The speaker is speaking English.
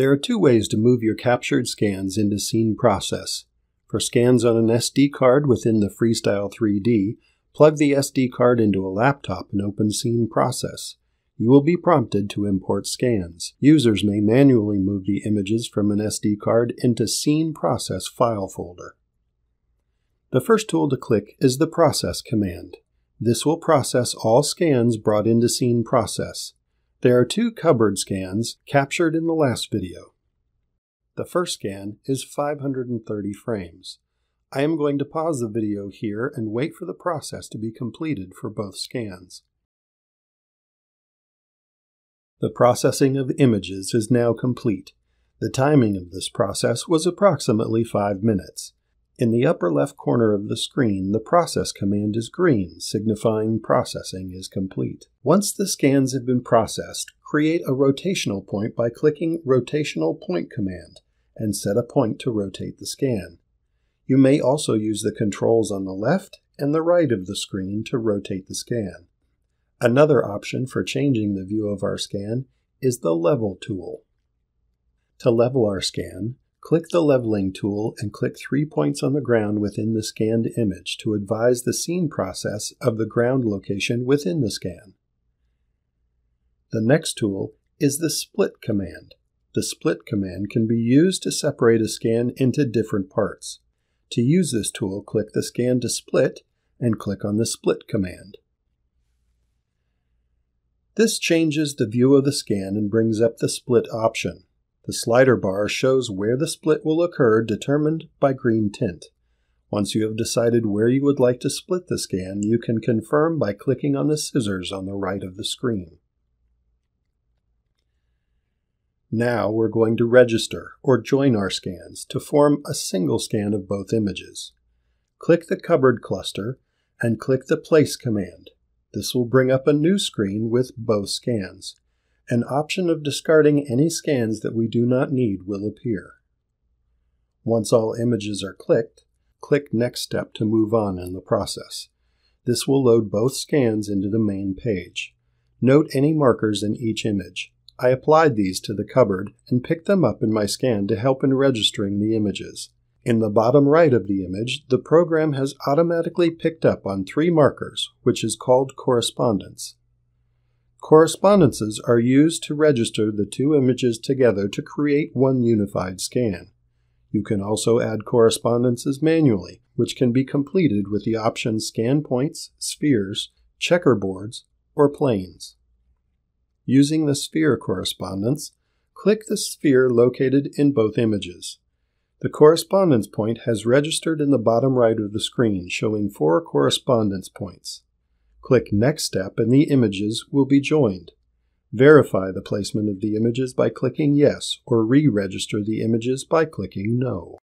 There are two ways to move your captured scans into Scene Process. For scans on an SD card within the Freestyle 3D, plug the SD card into a laptop and open Scene Process. You will be prompted to import scans. Users may manually move the images from an SD card into Scene Process file folder. The first tool to click is the Process command. This will process all scans brought into Scene Process. There are two cupboard scans captured in the last video. The first scan is 530 frames. I am going to pause the video here and wait for the process to be completed for both scans. The processing of images is now complete. The timing of this process was approximately 5 minutes. In the upper left corner of the screen, the process command is green, signifying processing is complete. Once the scans have been processed, create a rotational point by clicking Rotational Point command and set a point to rotate the scan. You may also use the controls on the left and the right of the screen to rotate the scan. Another option for changing the view of our scan is the Level tool. To level our scan, Click the Leveling tool and click three points on the ground within the scanned image to advise the scene process of the ground location within the scan. The next tool is the Split command. The Split command can be used to separate a scan into different parts. To use this tool, click the Scan to Split and click on the Split command. This changes the view of the scan and brings up the Split option. The slider bar shows where the split will occur determined by green tint. Once you have decided where you would like to split the scan, you can confirm by clicking on the scissors on the right of the screen. Now we're going to register or join our scans to form a single scan of both images. Click the cupboard cluster and click the Place command. This will bring up a new screen with both scans. An option of discarding any scans that we do not need will appear. Once all images are clicked, click Next Step to move on in the process. This will load both scans into the main page. Note any markers in each image. I applied these to the cupboard and picked them up in my scan to help in registering the images. In the bottom right of the image, the program has automatically picked up on three markers, which is called correspondence. Correspondences are used to register the two images together to create one unified scan. You can also add correspondences manually, which can be completed with the options Scan Points, Spheres, Checkerboards, or Planes. Using the sphere correspondence, click the sphere located in both images. The correspondence point has registered in the bottom right of the screen, showing four correspondence points. Click Next Step and the images will be joined. Verify the placement of the images by clicking Yes or re-register the images by clicking No.